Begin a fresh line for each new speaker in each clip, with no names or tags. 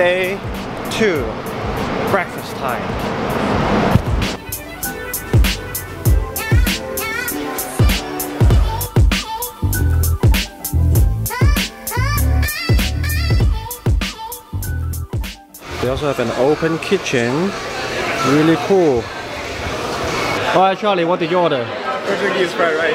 Good morning, day two, breakfast time. They also have an open kitchen, really cool. Alright Charlie, what did you order?
Portuguese fried rice.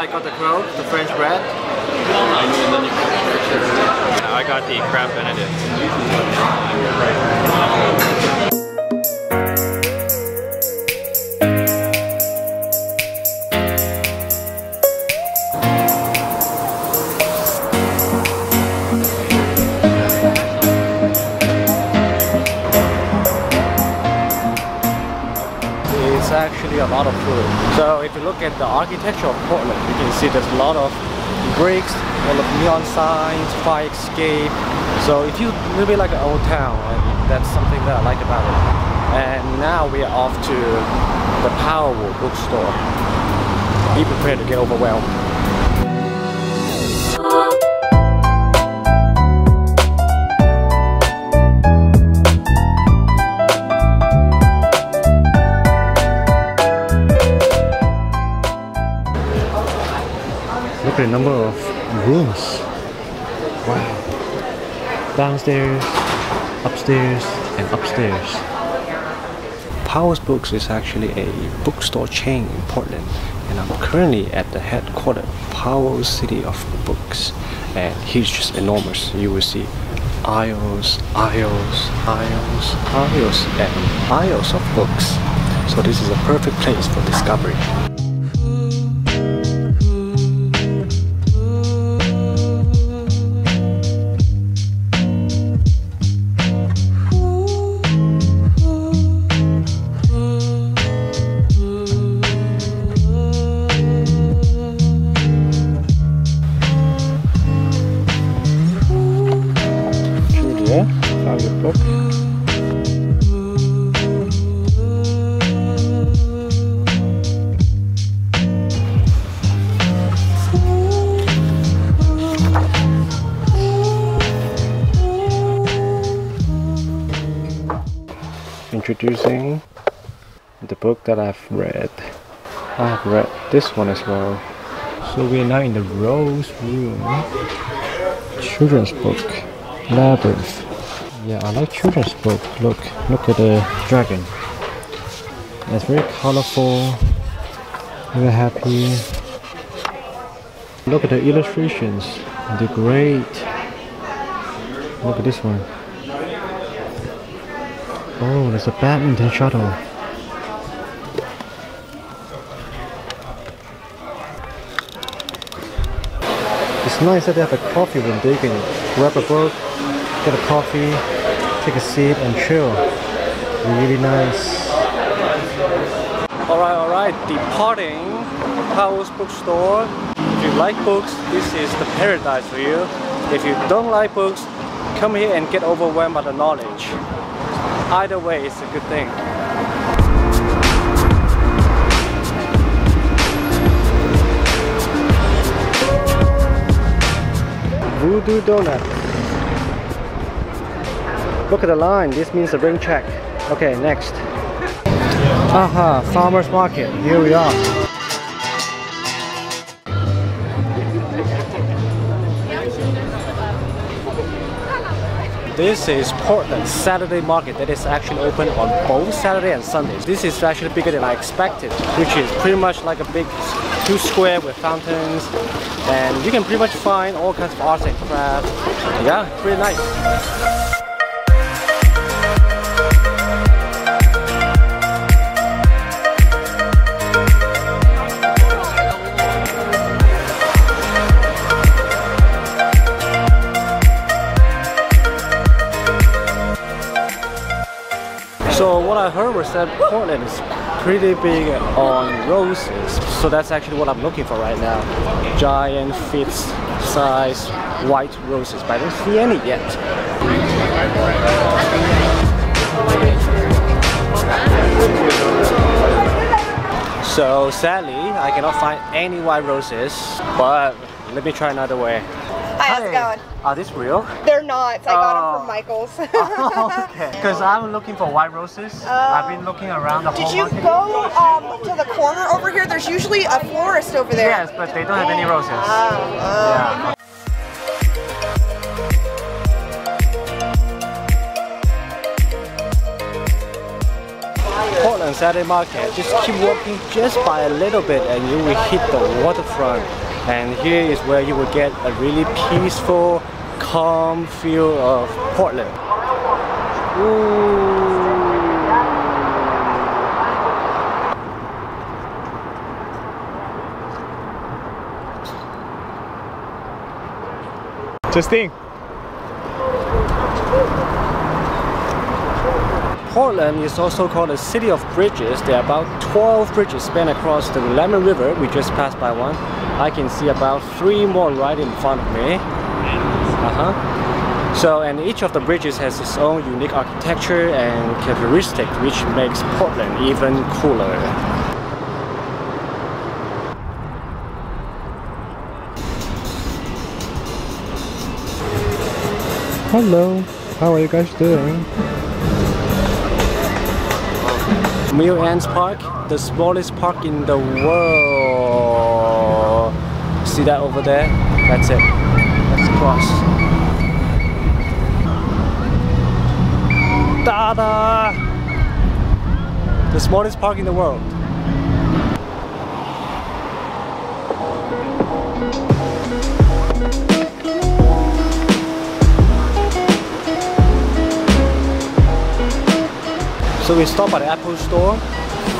I got the crow, the French bread.
I got the crab benedict.
It's actually a lot of food. So if you look at the architecture of Portland, you can see there's a lot of bricks, a lot of neon signs, fire escape. So if you a little bit like an old town, and that's something that I like about it. And now we are off to the Powerwood bookstore. Be prepared to get overwhelmed. Number of rooms. Wow. Downstairs, upstairs, and upstairs. Powell's Books is actually a bookstore chain in Portland, and I'm currently at the headquarters, Powell's City of Books, and he's just enormous. You will see aisles, aisles, aisles, aisles, and aisles of books. So this is a perfect place for discovery. Introducing the book that I've read. I've read this one as well. So we are now in the Rose Room. Children's book. Labyrinth. Yeah, I like children's book. Look, look at the dragon. It's very colorful, very happy. Look at the illustrations. They're great. Look at this one. Oh, there's a badminton shuttle. It's nice that they have a coffee room. They can grab a book, get a coffee, take a seat and chill. Really nice. Alright, alright, departing Powell's bookstore. If you like books, this is the paradise for you. If you don't like books, come here and get overwhelmed by the knowledge. Either way, it's a good thing. Voodoo Donut. Look at the line, this means a ring check. Okay, next. Aha, farmer's market. Here we are. This is Portland Saturday Market that is actually open on both Saturday and Sundays. This is actually bigger than I expected, which is pretty much like a big two square with fountains and you can pretty much find all kinds of arts and crafts. Yeah, pretty nice. What I heard was that Portland is pretty big on roses. So that's actually what I'm looking for right now. Giant, fit size, white roses, but I don't see any yet. So sadly, I cannot find any white roses, but let me try another way.
Hi, how's it going?
Are these real?
They're not. I got them
Oh.
from Michael's.
oh, okay. Because I'm looking for white roses. I've been looking around the whole Did
you
market.
go um, to the corner over here? There's usually a florist over there.
Yes, but they don't have any roses.
Oh, oh.
Yeah. Portland Saturday Market. Just keep walking just by a little bit and you will hit the waterfront. And here is where you will get a really peaceful, calm feel of Portland. Ooh.
Justeen.
Portland is also called a city of bridges. There are about 12 bridges span across the Willamette River. We just passed by one. I can see about three more right in front of me. Uh-huh. So, and each of the bridges has its own unique architecture and characteristic which makes Portland even cooler. Hello, how are you guys doing? Mill Ends Park, the smallest park in the world. See that over there? That's it. Let's cross. Ta-da! The smallest park in the world. So we stopped at Apple store,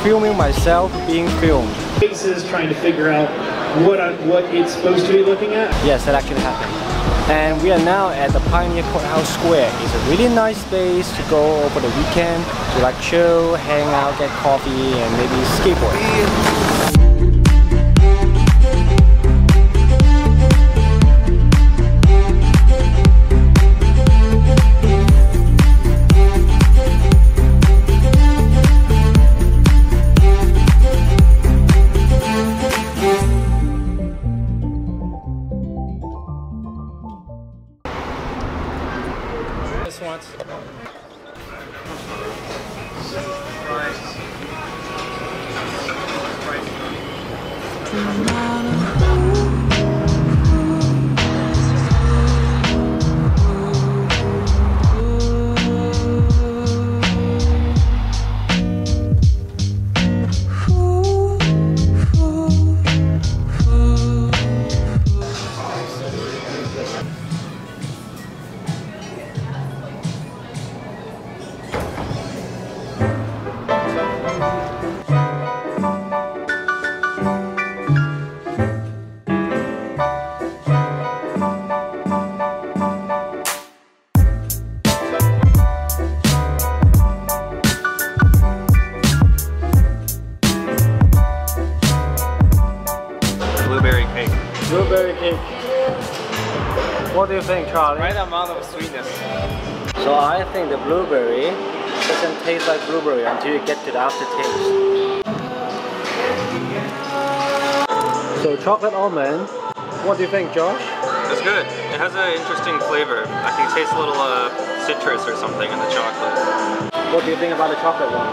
filming myself being filmed.
faces trying to figure out what I, what it's supposed to be looking at.
Yes, that actually happened. And we are now at the Pioneer Courthouse Square. It's a really nice space to go over the weekend to like chill, hang out, get coffee, and maybe skateboard.
Blueberry
Charlie?
Right amount of sweetness.
So I think the blueberry doesn't taste like blueberry until you get to the aftertaste. So chocolate almond. What do you think, Josh?
It's good. It has an interesting flavor. I can taste a little uh, citrus or something in the chocolate.
What do you think about the chocolate one?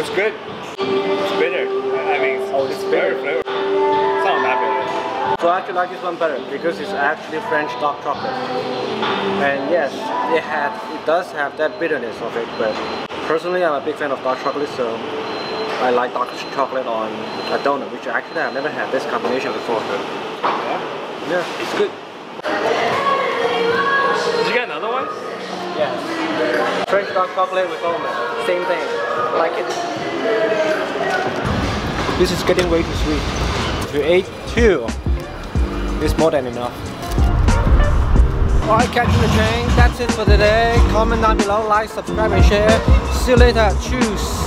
It's good. It's bitter. I mean, it's,
Oh, it's bitter.
flavor.
So I actually like this one better because it's actually French dark chocolate. And yes, it had it does have that bitterness of it, but personally I'm a big fan of dark chocolate, so I like dark chocolate on a donut, which actually I've never had this combination before.
Yeah.
Yeah, it's good.
Did you get another one?
Yes. French dark chocolate with almond. Same thing. Like it. This is getting way too sweet. You ate two, it's more than enough. Alright, catching the train. That's it for today. Comment down below, like, subscribe, and share. See you later. Choose.